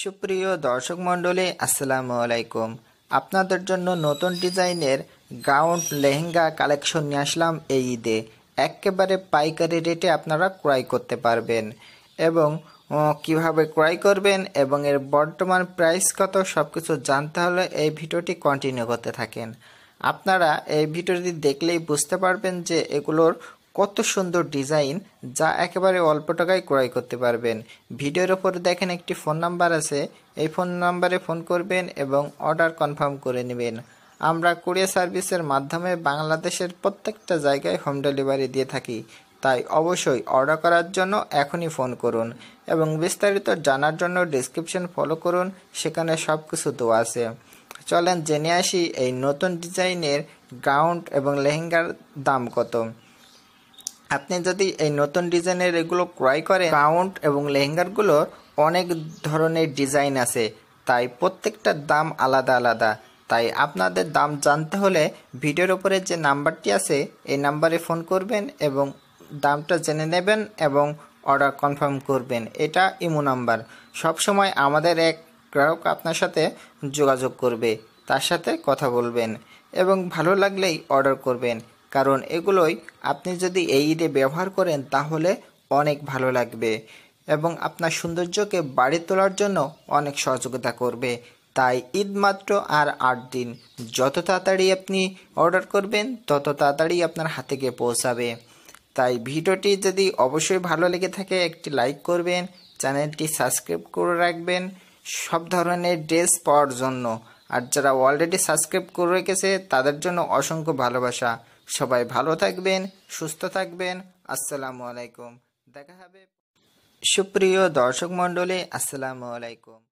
সুপ্রিয় দর্শক মণ্ডলী, আসসালামু আলাইকুম। আপনাদের জন্য নতুন ডিজাইনের গাউন লেহেঙ্গা কালেকশন নিয়ে আসলাম এই ঈদে। একেবারে পাইকারি রেটে আপনারা ক্রয় করতে পারবেন এবং কীভাবে ক্রয় করবেন এবং এর বর্তমান প্রাইস কত সব কিছু জানতে হলে এই ভিডিওটি কন্টিনিউ করতে থাকেন। আপনারা এই ভিডিওটি দেখলেই বুঝতে পারবেন যে এগুলোর কত সুন্দর ডিজাইন যা একেবারে অল্প টাকায় ক্রয় করতে পারবেন। ভিডিওর ওপরে দেখেন একটি ফোন নাম্বার আছে। এই ফোন নাম্বারে ফোন করবেন এবং অর্ডার কনফার্ম করে নেবেন। আমরা কুরিয়ার সার্ভিসের মাধ্যমে বাংলাদেশের প্রত্যেকটা জায়গায় হোম ডেলিভারি দিয়ে থাকি। তাই অবশ্যই অর্ডার করার জন্য এখনই ফোন করুন এবং বিস্তারিত জানার জন্য ডিসক্রিপশন ফলো করুন, সেখানে সব কিছু দেওয়া আছে। চলেন জেনে আসি এই নতুন ডিজাইনের গাউন এবং লেহেঙ্গার দাম কত। আপনি যদি এই নতুন ডিজাইনের এগুলো ক্রয় করেন গাউন্ট এবং লেহেঙ্গারগুলোর অনেক ধরনের ডিজাইন আছে, তাই প্রত্যেকটার দাম আলাদা আলাদা। তাই আপনাদের দাম জানতে হলে ভিডিওর উপরে যে নাম্বারটি আছে, এই নাম্বারে ফোন করবেন এবং দামটা জেনে নেবেন এবং অর্ডার কনফার্ম করবেন। এটা ইমো নাম্বার। সবসময় আমাদের এক গ্রাহক আপনার সাথে যোগাযোগ করবে, তার সাথে কথা বলবেন এবং ভালো লাগলেই অর্ডার করবেন। কারণ এগুলোই আপনি যদি এই ঈদে ব্যবহার করেন তাহলে অনেক ভালো লাগবে এবং আপনার সৌন্দর্যকে বাড়ি তোলার জন্য অনেক সহযোগিতা করবে। তাই ঈদ মাত্র আর আট দিন। যত তাড়াতাড়ি আপনি অর্ডার করবেন, তত তাড়াতাড়ি আপনার হাতে গিয়ে পৌঁছাবে। তাই ভিডিওটি যদি অবশ্যই ভালো লেগে থাকে, একটি লাইক করবেন, চ্যানেলটি সাবস্ক্রাইব করে রাখবেন সব ধরনের ড্রেস পাওয়ার জন্য। আর যারা অলরেডি সাবস্ক্রাইব করে রেখেছে, তাদের জন্য অসংখ্য ভালোবাসা। সবাই ভালো থাকবেন সুস্থ থাকবেন। আসসালামু আলাইকুম। দেখা হবে। সুপ্রিয় দর্শক মণ্ডলী আসসালামু আলাইকুম।